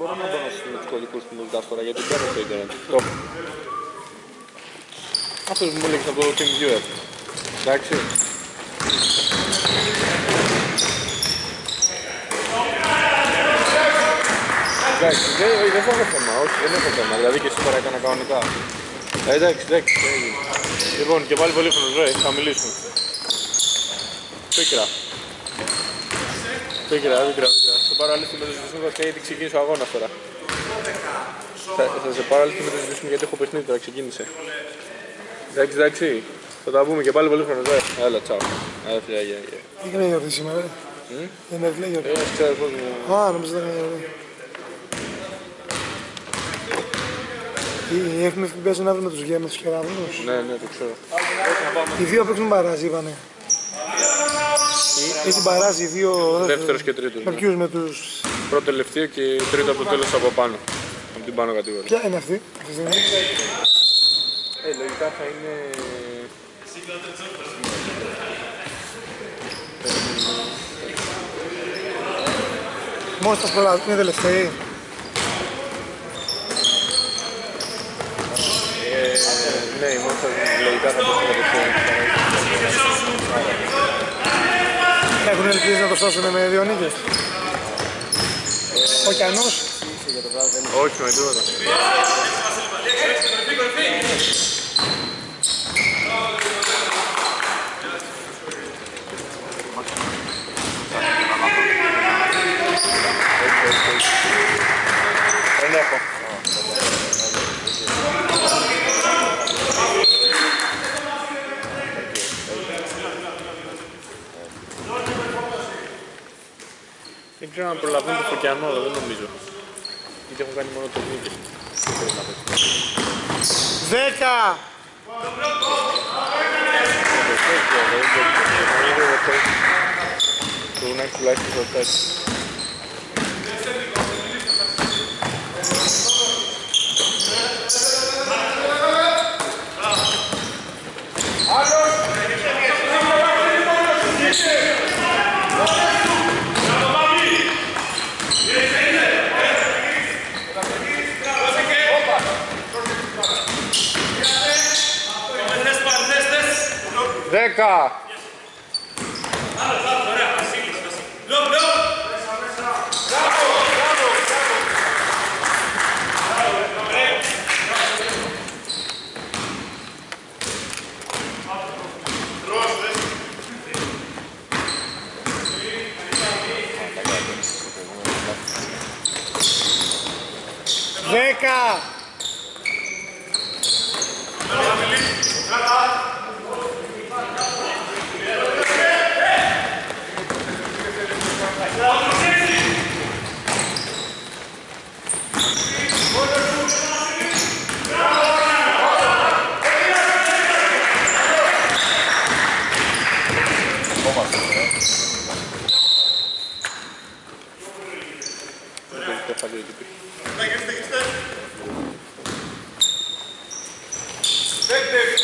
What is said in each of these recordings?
μπορώ να μπω στους τους κωδικούς που μου ζητάς τώρα γιατί μπαίνω στο ίντερνετ. Το. Αυτός που μου έλεγες από το TeamViewer. Εντάξει. Εντάξει, δεν, δεν θα έχω θέμα, όχι, δεν έχω θέμα. Δηλαδή και σήμερα έκανα κανονικά. Ε, εντάξει, εντάξει, έγινε. Λοιπόν, και πάλι πολύ χρόνο, ρε, θα μιλήσουμε. Πίκρα. Πίκρα, πίκρα, πίκρα. Σε πάρω άλλη στιγμή με το γιατί ξεκίνησε ο αγώνας τώρα. Θα, θα σε πάρω άλλη στιγμή με το γιατί έχω παιχνίδι τώρα, ξεκίνησε. Εντάξει, εντάξει. Θα τα πούμε και πάλι πολύ χρόνο, ρε. Έλα, τσάου. Έλα, φιλιά, γεια, γεια. Τι έκανε η γιορτή σήμερα, δεν είναι η γιορτή; Ε, ξέρω πώς μου... Α, νομίζω δεν έκανε γιορτή. Οι έφημες που παίζουν αύριο με τους γέμους, τους κεραβούς. Ναι, ναι, το ξέρω. Οι δύο παίξουν μπαράζ, είπανε. Έχει μπαράζ οι δύο. Δεύτερος και τρίτος. Με Ναι. ποιους, με τους... Πρώτο τελευταίο και τρίτο από το τέλος από πάνω. Από την πάνω κατηγορία. Ποια είναι αυτή, αυτή τη στιγμή. Ε, λογικά θα είναι... Μόστας προλαβή, είναι τελευταίοι. Ε, ναι, η Μόστα λογικά θα το κατευθείαν. Έχουν ελπίσει να το σώσουν με δύο νίκες. Ο Κιανός. Όχι, με τίποτα. Δεν έχω. Δεν ξέρω αν προλαβαίνουν το Φωκιανό, αλλά δεν νομίζω. Γιατί έχουν κάνει μόνο το νίκη. Δεν πρέπει να παίξει. Δέκα. Πρέπει να έχει τουλάχιστον το τέσσερα. Δέκα! Δέκα. Δεν έχει κεφαλή ότι πήγε. Δέκα.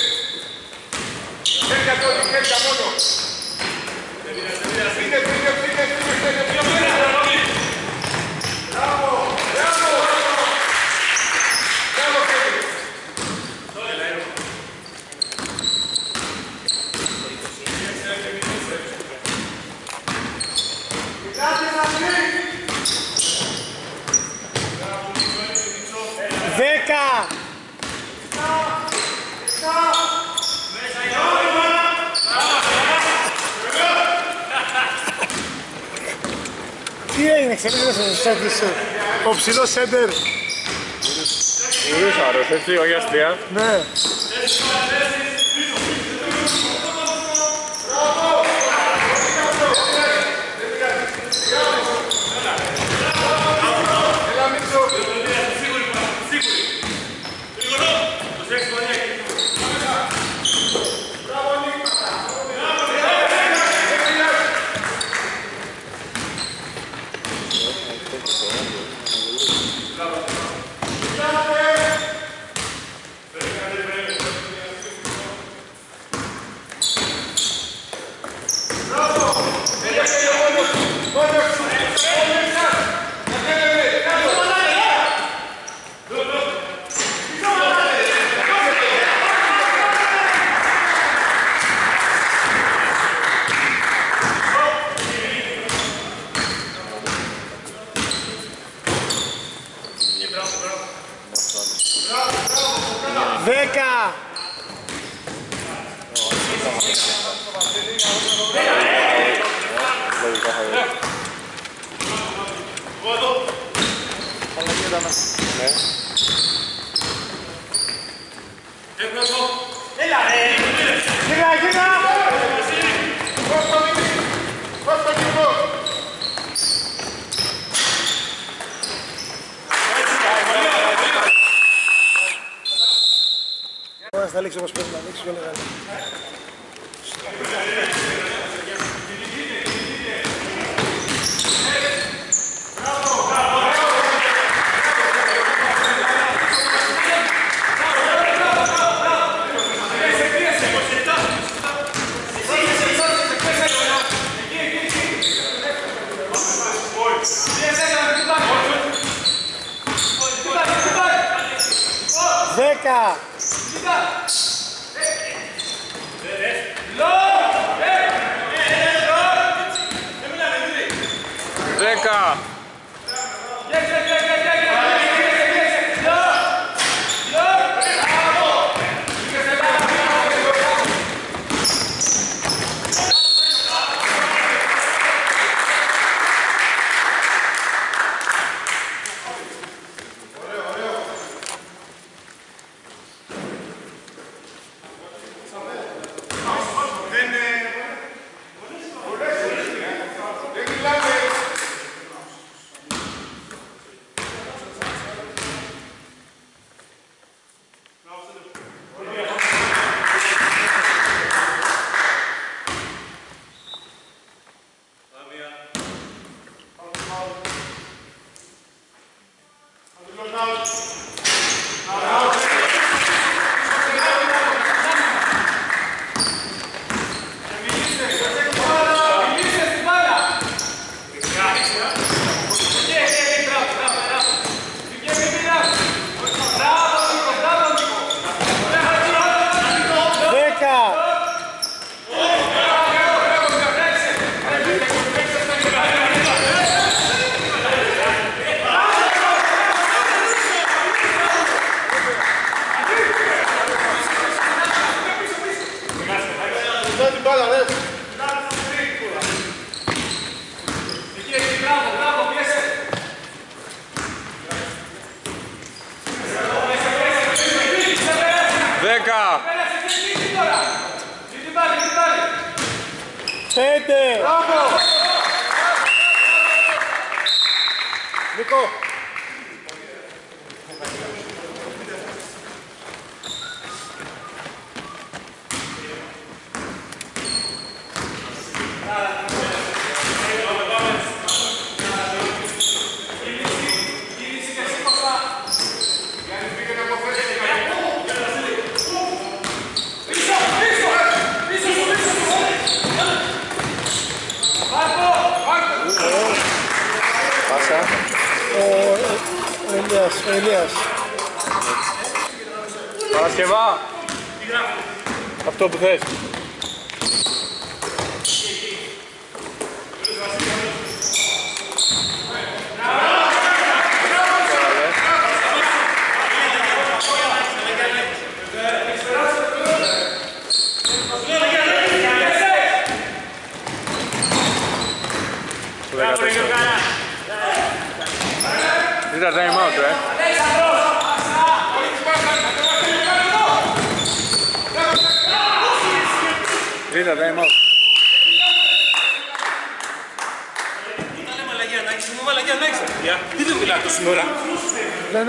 Τι έγινε, ξεπίδεσαι στο σέντερ σου. Ο ψηλός σέντερ. Ουρίσαρος, έτσι, όχι αστεία. Ναι. Δέκα! Έλα ρε! Γυρνά, γυρνά! Θα λήξει όπως πρέπει να λήξει όλα καλά. Δέκα! Δέκα.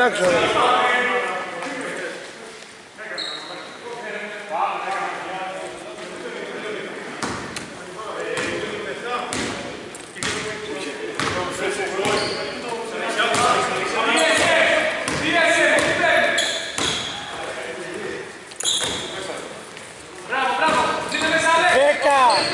Δεν άκουσα. ρε. Δέκα!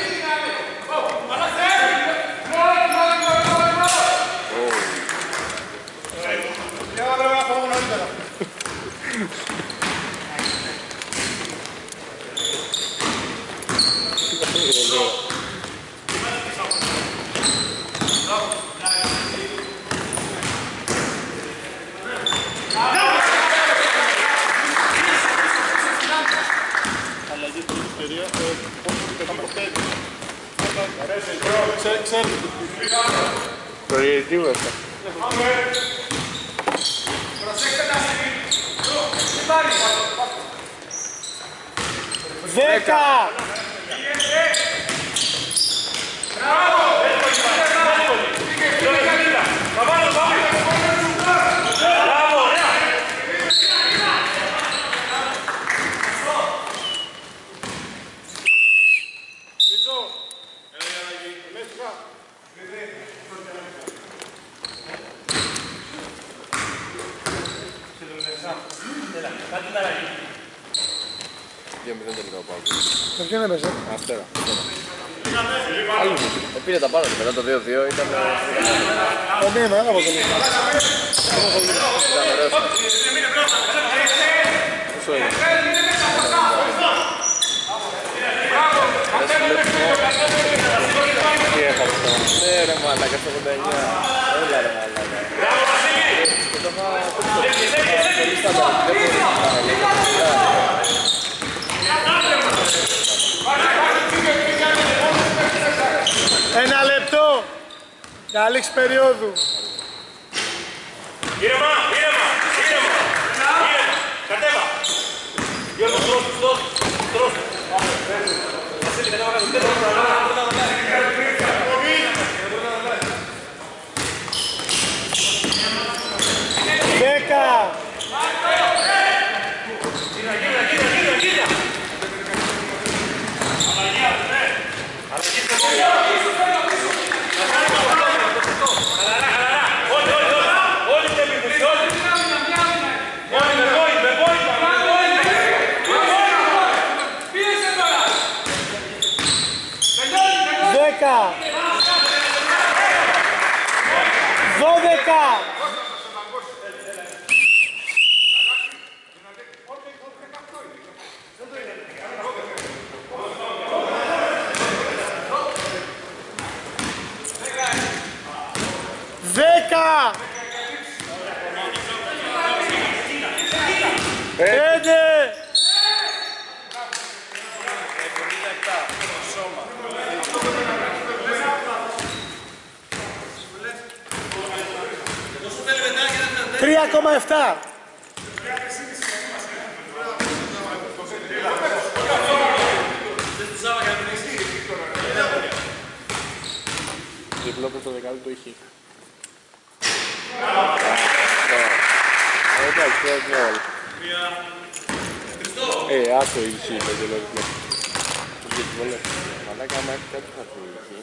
Αλλαγή στην ιστορία. Προηγητή αυτό. Δέκα. Δύο μηδέν τελικά ο Παύλος. Με ποιον έπαιζε. Αστέρα. Ε, πήρε τα πάνω του. Μετά το 2-2 ήταν... ε, Ο ναι, μεγάλο από τον Ήταν ωραίος. Πόσο είναι. Τι έχασε τώρα. Ναι ρε μαλάκα, στο 89. Έλα ρε μαλάκα. Και το είχα- το είχα πολύ στανταρ, δεν μπορεί να κάνει. Ένα λεπτό. Για λήξη περίοδου. Ήρεμα, ήρεμα, ήρεμα. Ήρεμα. Κατέβα. Γιώργος, τρως, τρως, τρως. Βασίλη, κατέβα κάτω. Κατέβα, Δέκα. Όλοι, όλοι, όλοι. Όλοι είστε επίθεση, όλοι. Όλοι με βόη, με βόη, με βόη. Δέκα. Δώδεκα. Δέκα. Πέντε. Τρία κόμμα εφτά. Διπλό προς το δεκάλεπτο το είχε. Ε, Εντάξει, τώρα τι άλλο. Ε, άσο η ισχύ, το γελό διπλό. Το διπλό, Μαλάκα, άμα έχει κάτι θα θυμηθεί.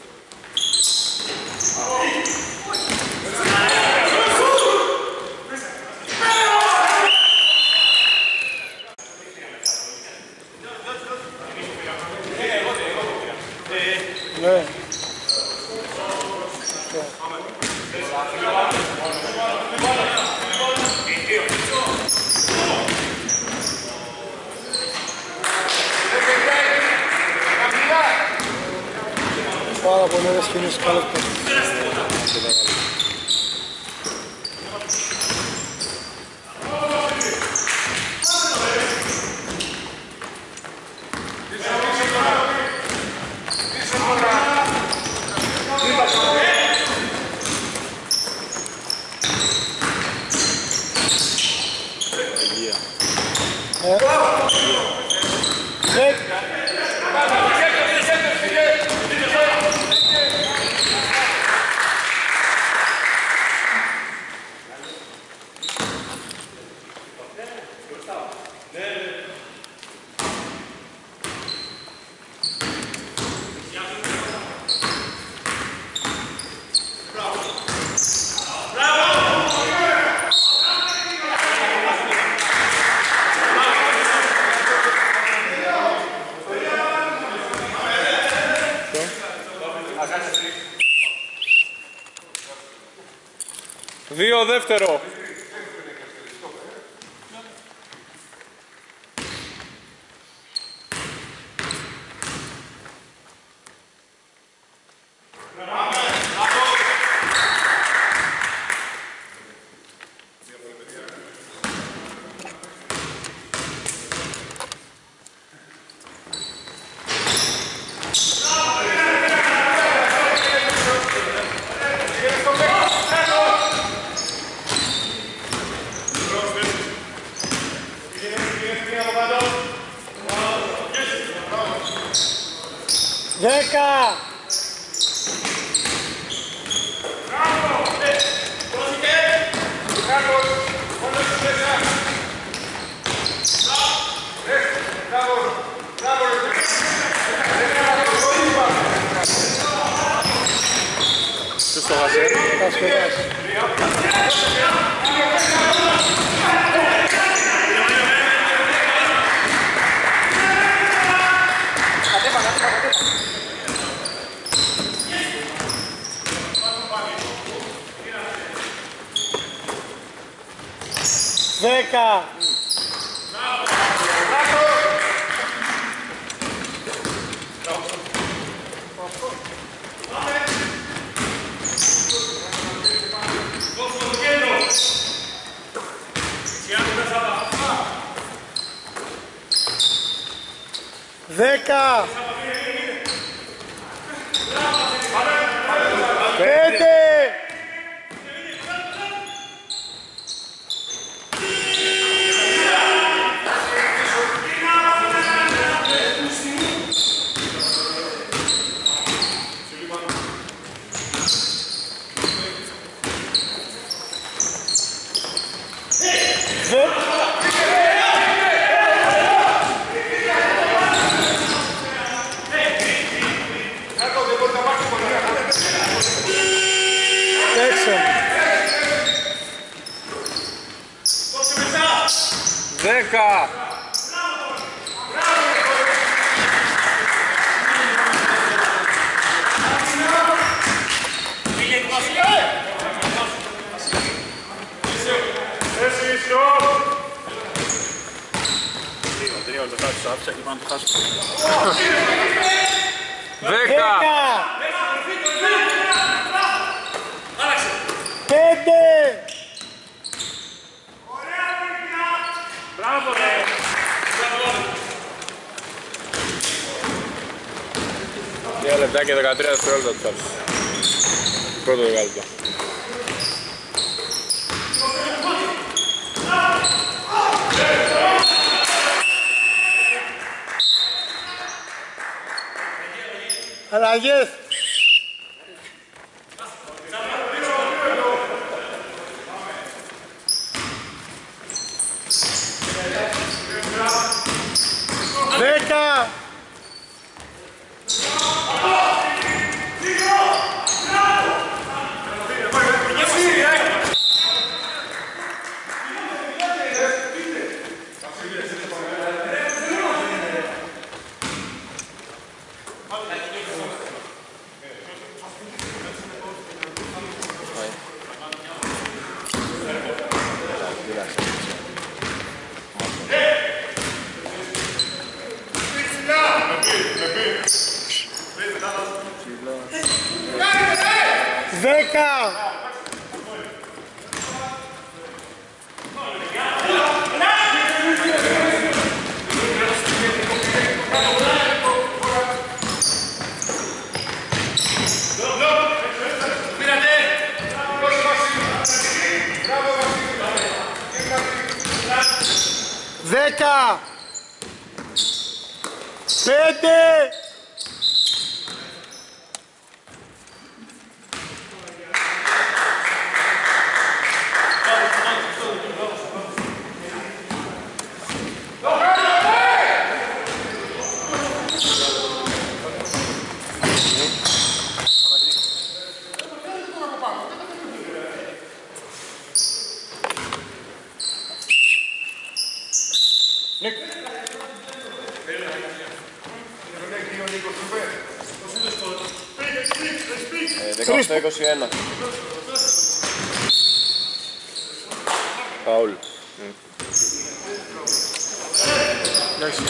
Δέκα. Δύο Δέκα. Δέκα. Πέντε. Δε- Έξω. Δέκα. Δέκα. Δέκα. Πέντε. Δύο λεπτά και 13 δευτερόλεπτα τους άφησε. Πρώτο δεκάλεπτο. A las 10. てねっ。Πέντε. Ε, 18-21. Φαουλ. Εντάξει,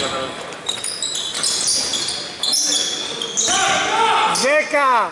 Δέκα.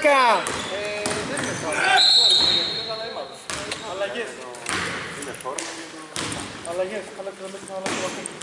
μπορεί. Δέκα! Αλλαγές, άλλαξε μέσα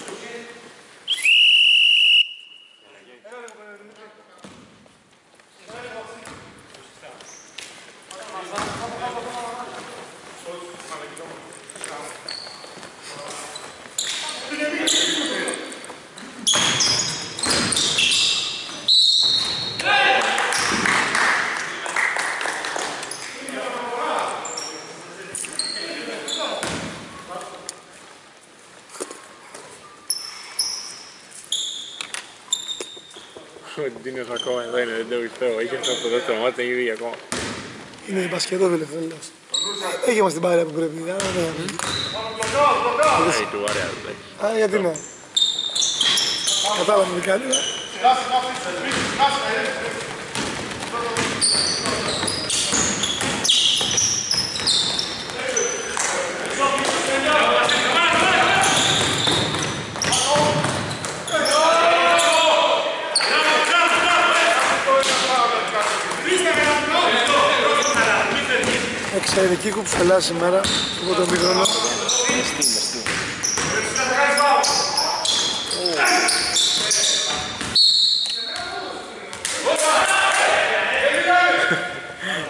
Ο Ντίνος ακόμα εδώ είναι, δεν το πιστεύω. Είχε αυτό το δεύτερο μάτι, είναι ήδη ακόμα. Είναι η μπασκετόβιλε φίλος. Έχει μας την παρέα που πρέπει. Α, ναι. Έχει του βαρέα, δηλαδή. Α, γιατί ναι. Κατάλαβε τι κάνει. ε. Εξαιρετική κουψελά σήμερα από τον μικρόνο. Μεστή, μεστή.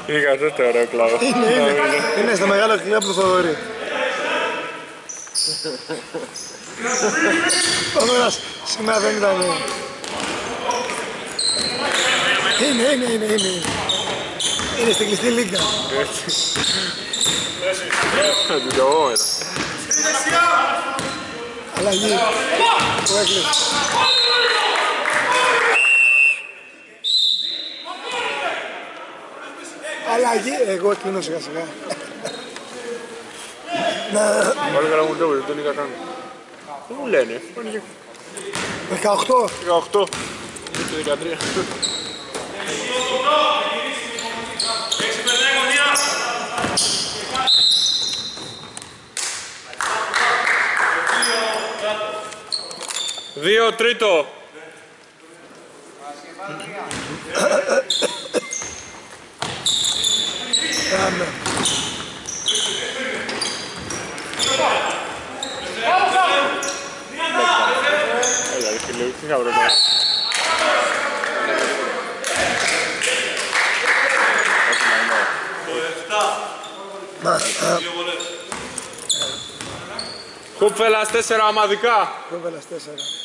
Είναι καθώς το ωραίο κλάβο. Είναι, είναι. Είναι στα μεγάλα κλειπ του Θοδωρή. Ο Δωράς σήμερα δεν ήταν. Είναι, είναι, είναι, είναι. Είναι στην κλειστή λίγκα. Θα την πω εγώ μετά. Αλλαγή. Που έκλεισε. Αλλαγή. Εγώ κλείνω σιγά σιγά. Πάλι καλά μου το δεν τον είχα κάνει. Δεν μου λένε; πάνε και 18. 18. Και 13. Δύο τρίτο. Κάμε. Έλα ρε φίλε, τι θα βρω τώρα. Κούπφελας τέσσερα ομαδικά. Κόβελας 4.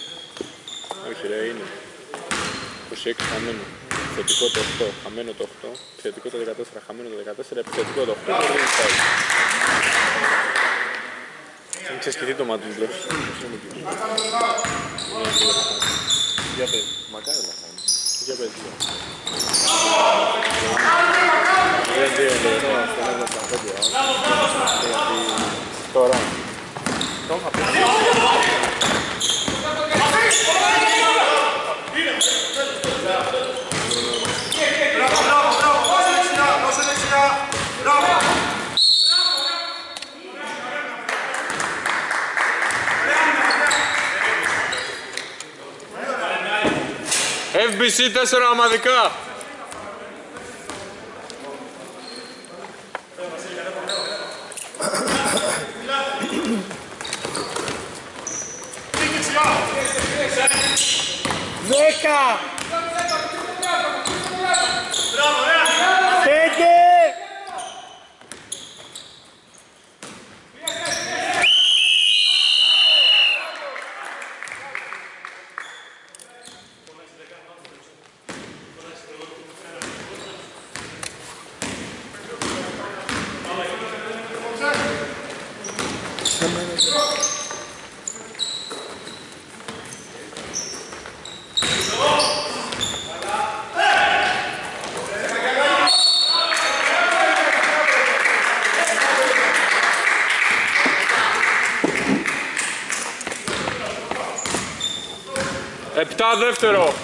Όχι ρε, είναι. 26 χαμένο. Θετικό το 8, χαμένο το 8. Θετικό το 14, χαμένο το 14. Επιθετικό το 8. και το 25. Έχει ξεσκηθεί το μάτι μου πλέον. Για πες, μακάρι να κάνει. Για πες δύο. Δεν δύο λέω. Τώρα στον 85 γιατί Τώρα. το είχα πει. Μπράβο, μπράβο, μπράβο. Δώσε δεξιά, δώσε δεξιά. Μπράβο. FBC 4 ομαδικά. Δέκα. Μπράβο, ρε. Πέντε. Επτά δεύτερο.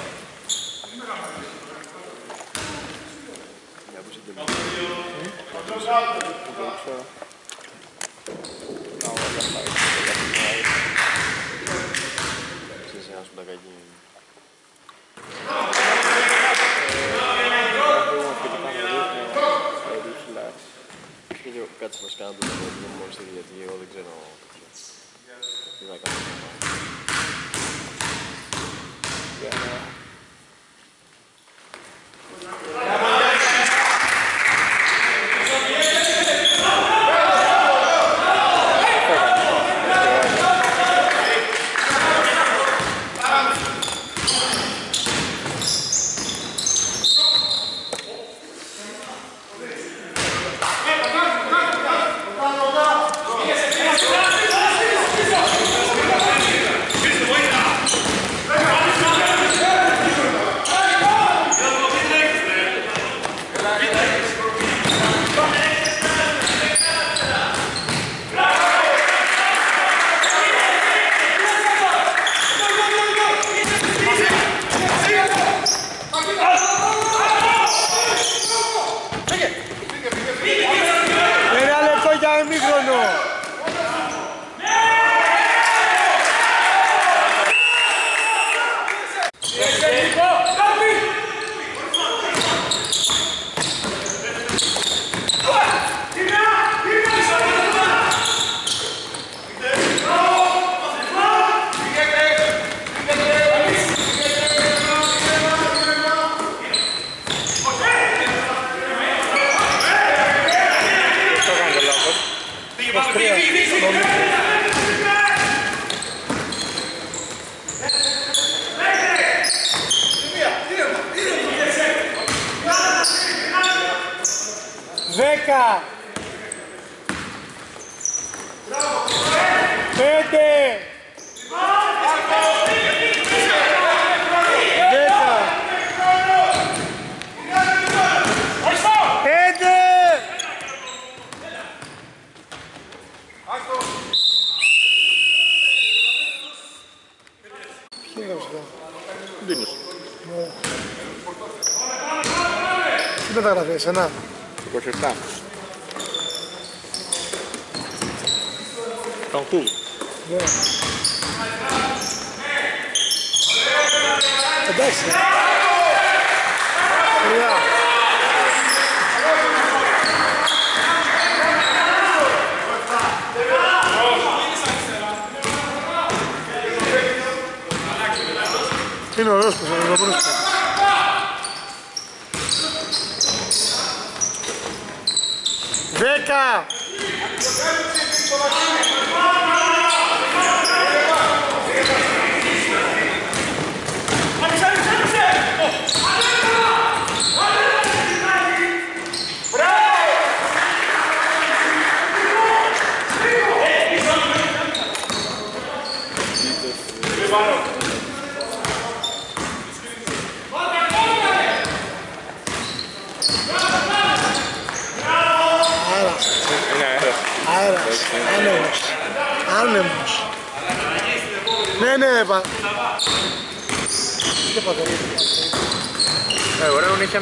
Τι μεταγραφές, ένα. 27. Τον Χου. Ναι. Εντάξει. Τρία. Είναι ωραίος πως είναι ωραίος. Δέκα. América!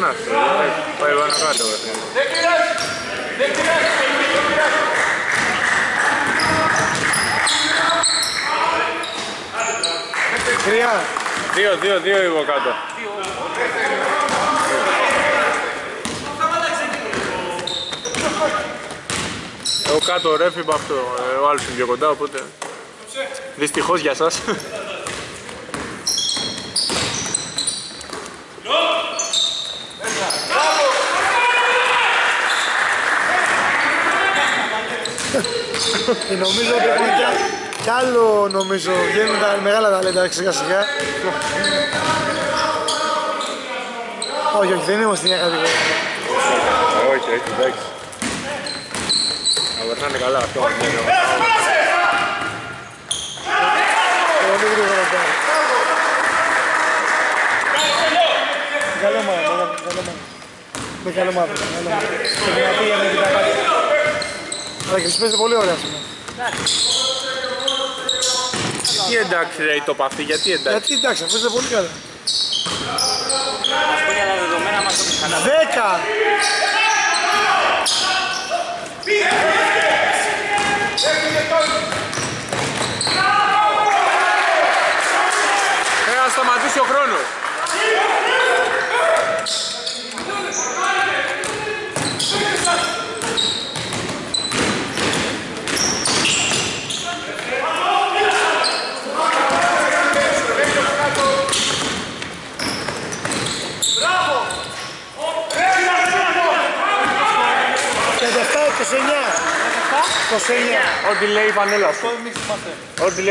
Ωραία, είναι και ένα άστρο. Ε, Πάει πάνω κάτω. ε. Τρία. Δύο, δύο, δύο εγώ κάτω. Εγώ κάτω ρεφ είπα αυτό, ε, ο άλλος είναι πιο κοντά, οπότε... Δυστυχώς για σας. Και νομίζω ότι έχουμε κι, α- κι άλλο νομίζω. Βγαίνουν τα μεγάλα ταλέντα σιγά σιγά. όχι, όχι, δεν είμαστε μια κατηγορία. όχι, όχι, εντάξει. Να περνάνε καλά αυτό. Πολύ γρήγορα πάει. Καλό μάνα, καλό μάνα. Με καλό μάνα, καλό μάνα. Και δυνατή για να κοιτά κάτι. Αλλά και παίζετε πολύ ωραία σήμερα. Τι εντάξει ρε το παθή, γιατί εντάξει; Γιατί εντάξει, αυτό είναι πολύ καλά. Ας πω για τα δεδομένα μας ότι 10! Σένια. Ό,τι λέει η φανέλα σου. Ό,τι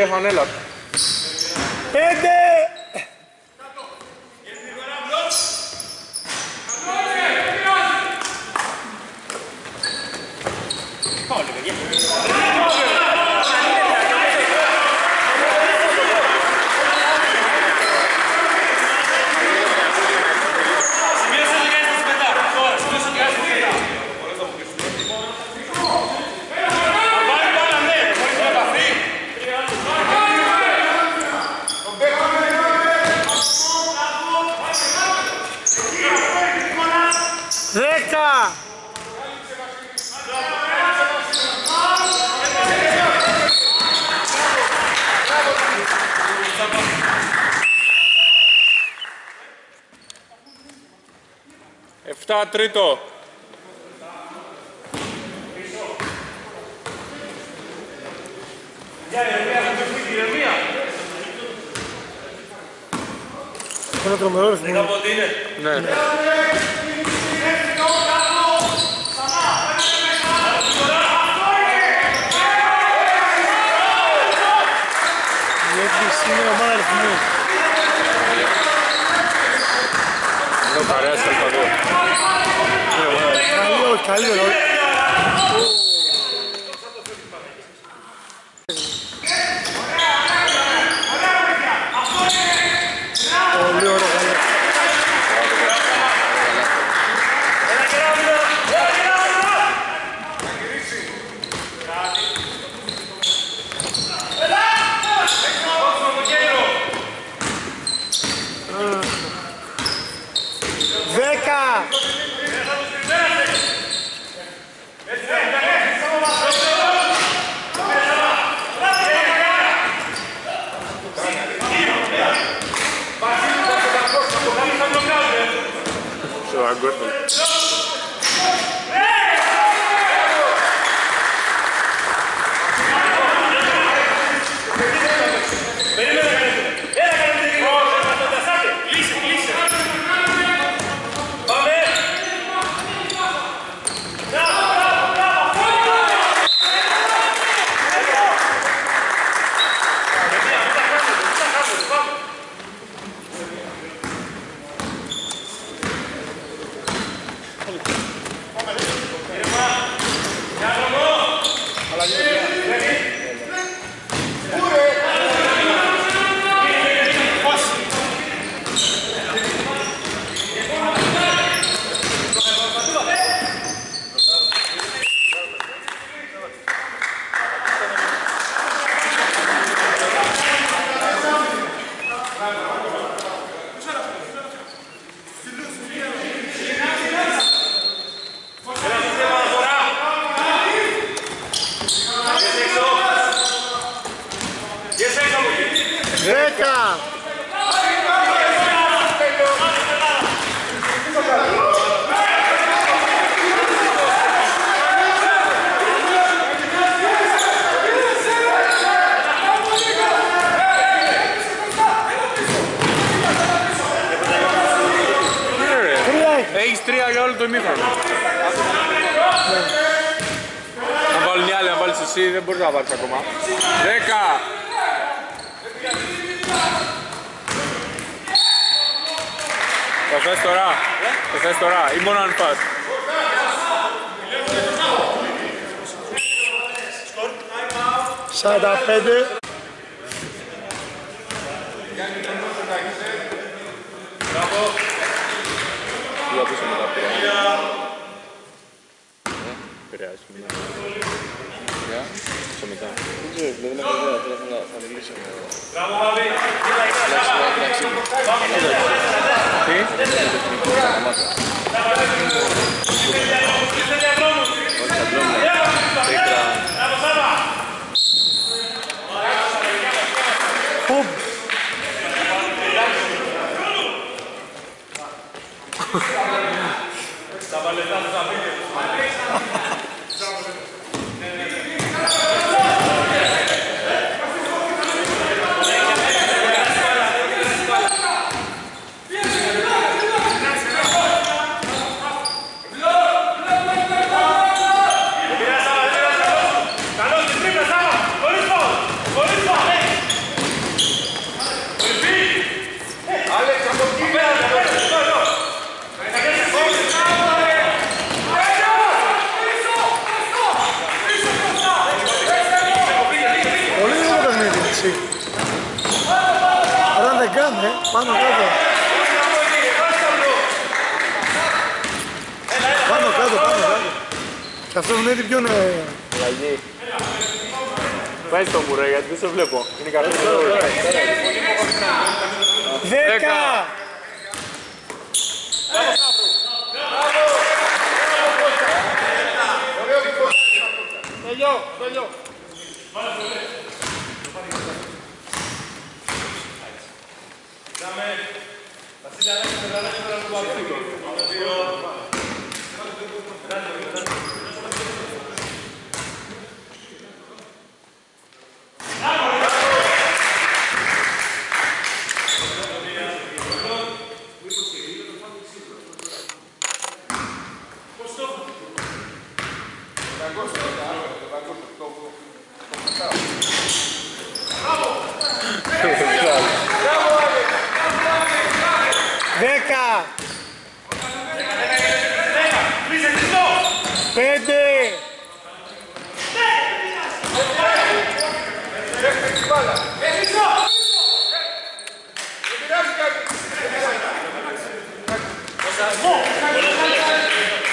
algo, ¿no?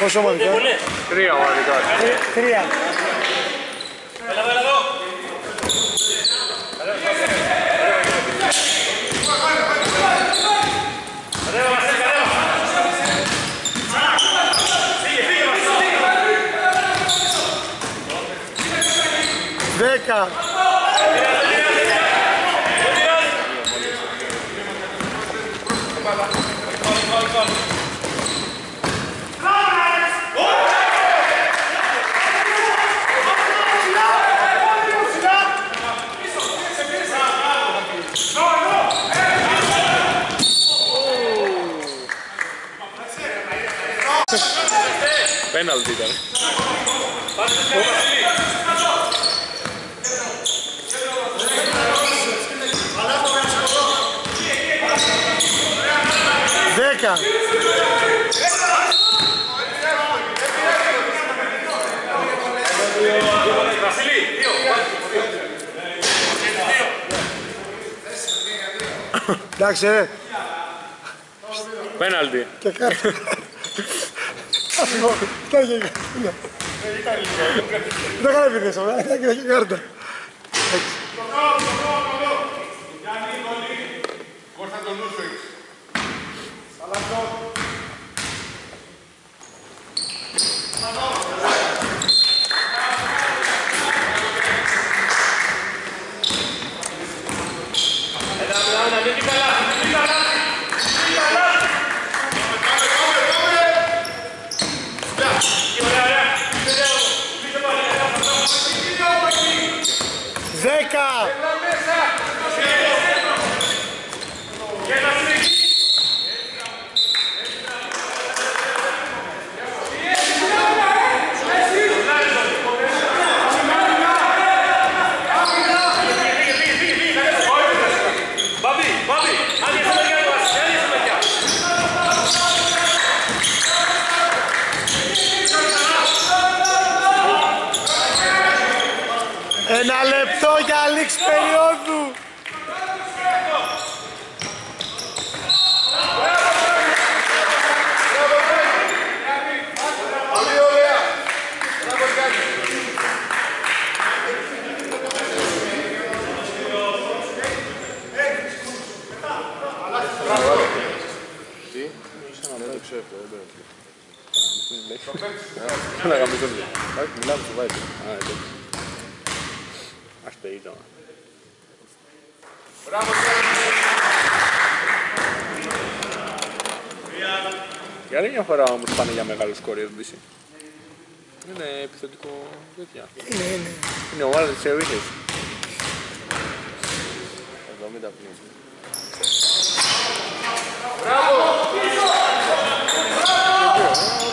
Πόσο ομαδικά; Τρία ομαδικά. Τρι- Τρία. Δέκα. Πέναλτι ήταν. Δέκα. Εντάξει, ρε. Πέναλτι. Και κάτω. Αυτό, κοιτάξτε, είναι. Δεν έκανε επίθεση, αλλά έκανε και κάρτα. Δέκα. Μπαμπί, μπαμπί, άνοιξε τα μεριά του, άνοιξε τα μεριά. Ένα λεπτό για λήξη περίοδου. Να γαμίσω το. Εντάξει, μιλάμε στο βάζει. Α, εντάξει. Ας το είδα. Για άλλη μια φορά όμως πάνε για μεγάλο σκορ η ερώτηση. Είναι επιθετικό τέτοια. Είναι, είναι. Είναι ομάδα της Ewikes. 70 πλήν.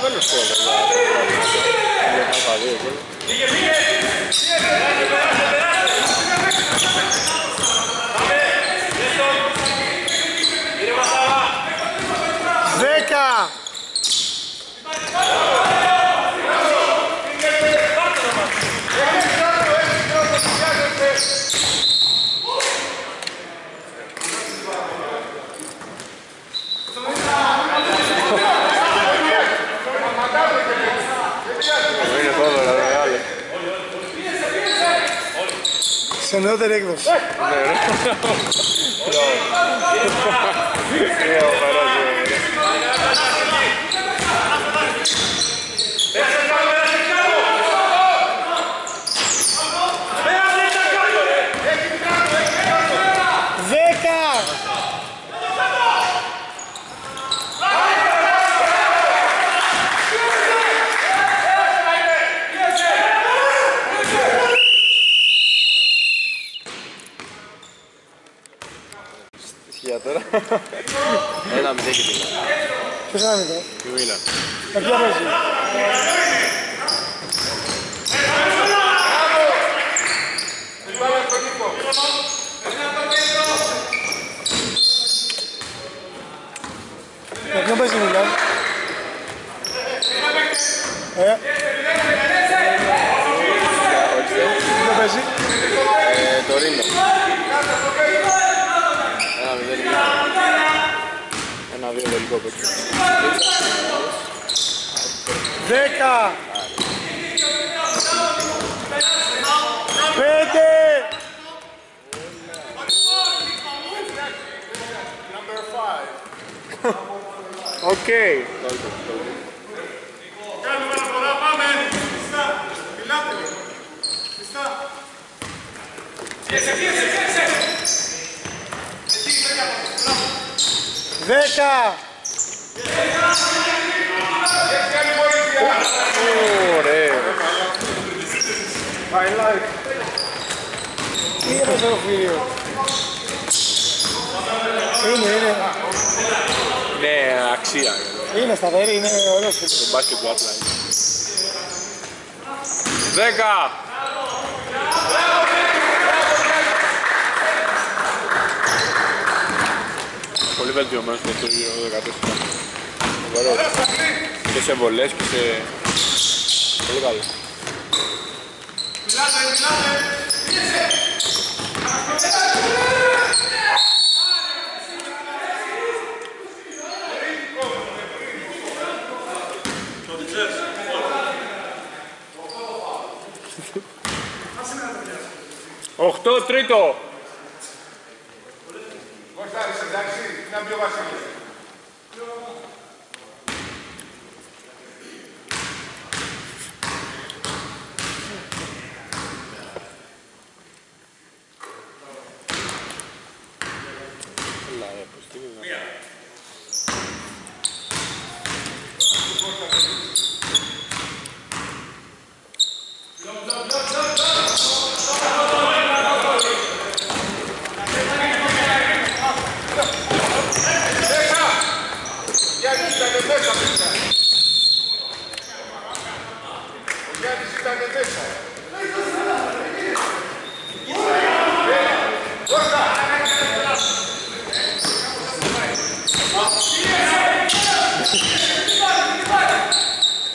Δεν είναι σκορ. Για να δύο και Δέκα. Σε νεότερη έκδοση. Ναι, ρε. Ναι, ο Φαράς, ρε. Πέρασε κάτω, πέρασε κάτω. Πέρασε κάτω, ρε. Δέκα! Ισχύα τώρα. Ένα μηδέν και την Ποιος είναι αυτό. Η Μίλαν. Με ποια παίζει. Με ποιον παίζει η Μιλάν. Ε, με ποιον παίζει. Ε, το Ρήνο. Ένα μηδέν. Ένα δύο τελικό παίξει. Δέκα! Πέντε! Οκ. Κάνουμε αναφορά, πάμε. Πιστά. Μιλάτε. Πιστά. Πίεσε, πίεσε, πίεσε. Δέκα! Ωραία. Τι έπαιζε το φίλιο; Είναι, είναι. Ναι, αξία. Είναι σταθερή, είναι ωραίος φίλος. Το μπάσκετ του Άτλα είναι. Δέκα. Πολύ βελτιωμένος με το 14. Ωραίο. Και σε βολές και σε... Πολύ καλό. Μιλάτε, μιλάτε. Οχτώ τρίτο. Εντάξει, να μπει ο Βασίλης. Έλα, ρε, πώς τι είναι. Γιάννης ήταν μέσα, παιδιά. Ο Γιάννης ήταν μέσα.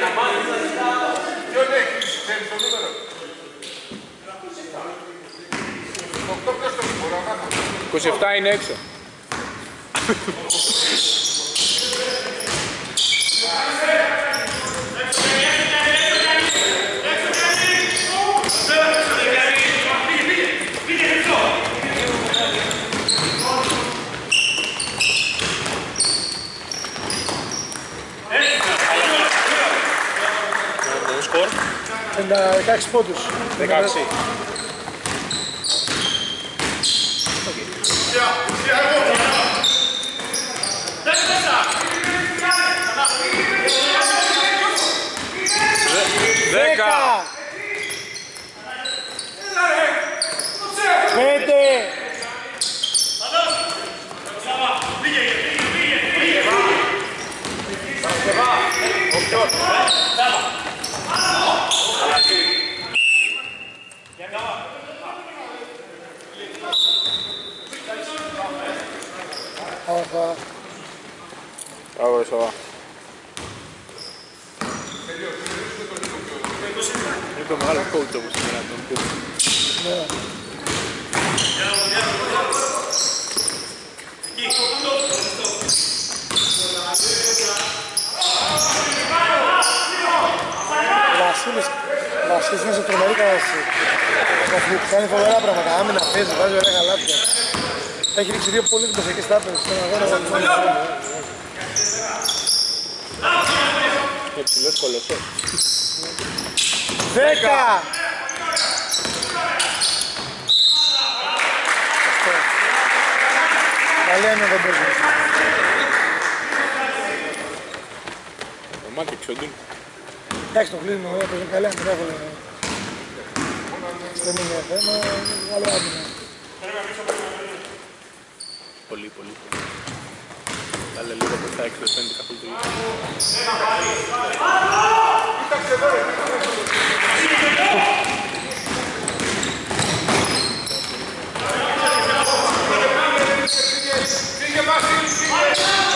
να μάθω; 27 είναι έξω. Το σκορ 16 πόντους. 16. Seca! Έχει ρίξει δύο πολύ εντυπωσιακές τάπες στον αγώνα. Είναι ψηλός κολοσσός. Δέκα! Καλή είναι δεν παίζει. Το μάτι ξοντούν. Εντάξει το κλείνω, ε, παίζει καλή άμυνα, εύκολα. Δεν είναι θέμα, είναι καλό άμυνα. Πολύ, πολύ. πολύ. Κάλε λίγο προς τα έξω, δεν φαίνεται καθόλου το ίδιο. Δέκα!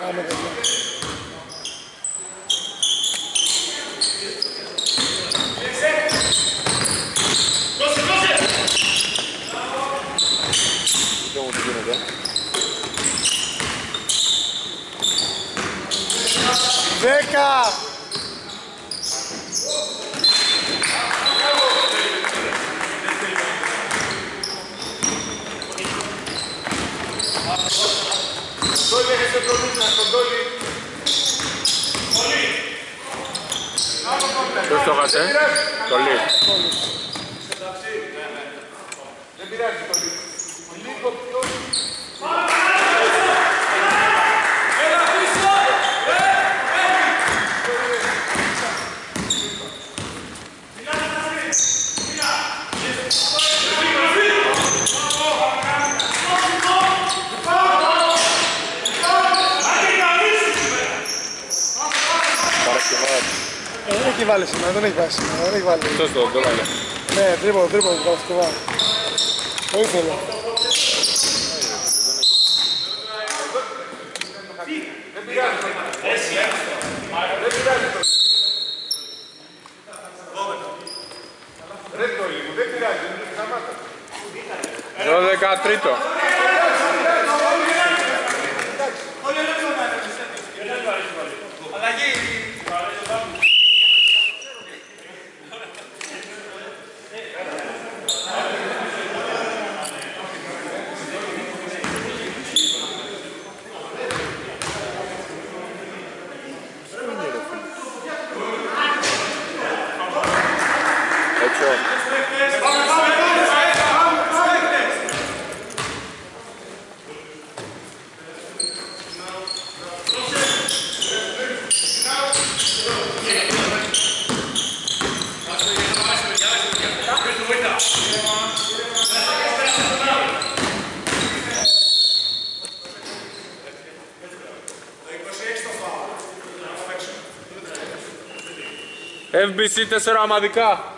Πάμε, παιδιά. Δεν μου τι γίνεται. Δέκα! Ποιος το χάσε, το βάλει σήμερα, δεν έχει βάλει σήμερα, δεν έχει βάλει. Αυτός το το βάλε; Ναι, τρίπο, τρίπο, το Παρασκευά. Το ήθελε. Δώδεκα τρίτο. 24 ομαδικά.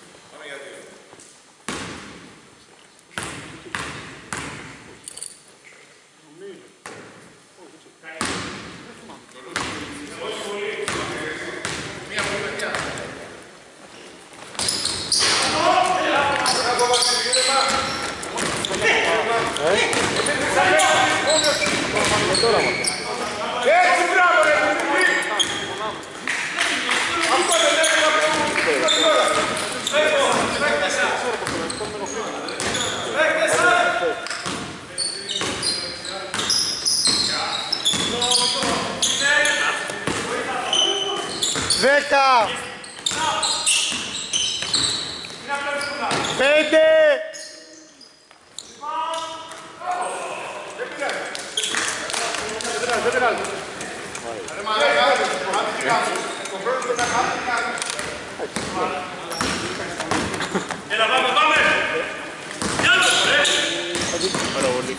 Δέκα. Πέντε. Έλα, πάμε, πάμε. Γεια σου, ρε. Παραγωγή.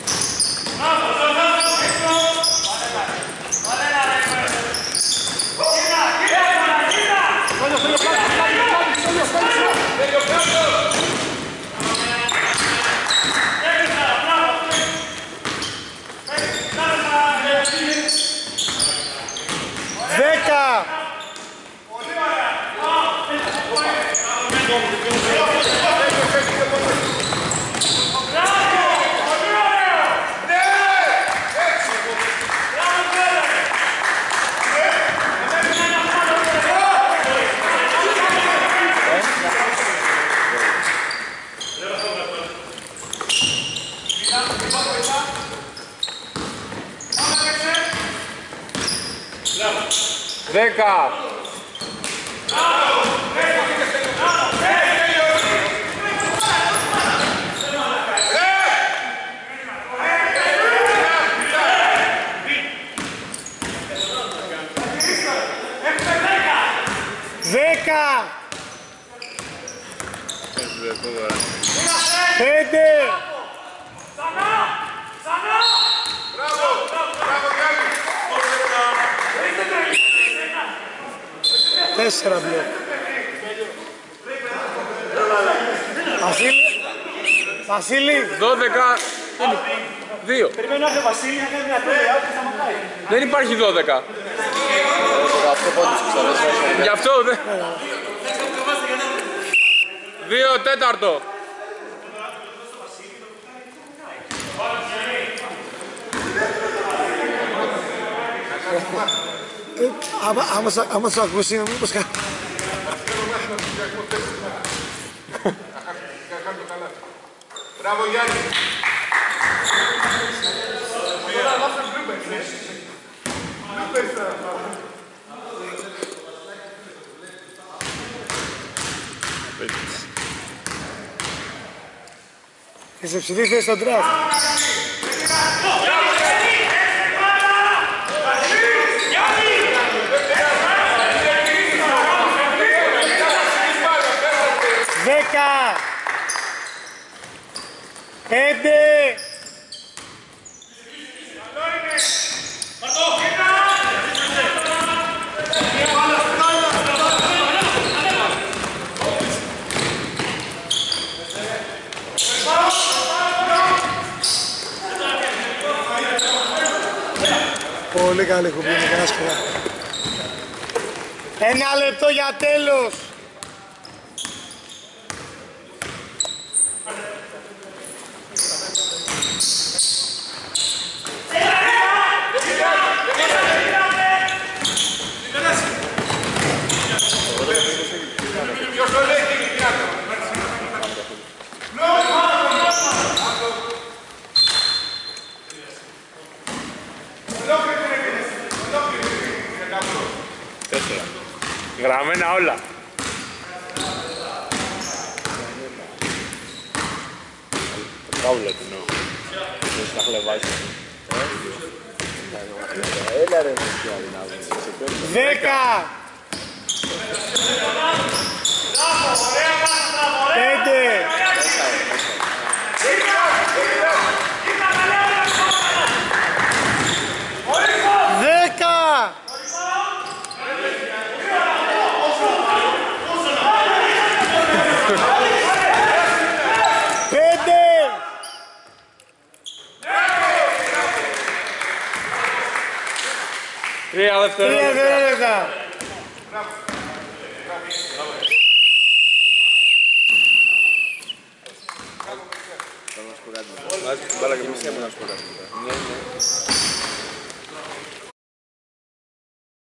Δέκα. Δέκα. Δέκα. Πέντε. Μπράβο, μπράβο, Γιάννη. Τέσσερα μπλοκ. Βασίλη. Βασίλη. Δώδεκα. Δύο. Περιμένω να Βασίλη να κάνει μια τέλεια που θα μακάει. Δεν υπάρχει δώδεκα. Αυτό πόντους ξέρω. Γι' αυτό δεν... Δύο τέταρτο. Άμα, άμα, σ'- άμα σου ακούσει, μήπως κα... Μπράβο, Γιάννη. Και σε ψηλή θέση στον draft. Δέκα. Πέντε. Πολύ καλή κουμπί, είναι άσχημα. Ένα λεπτό για τέλος. Γραμμένα όλα. Κάουλα του νέου. Δεν στα χλεβάσει. Έλα ρε μουσιά δυνάμει. Σε παίρνω. Δέκα. Πέντε.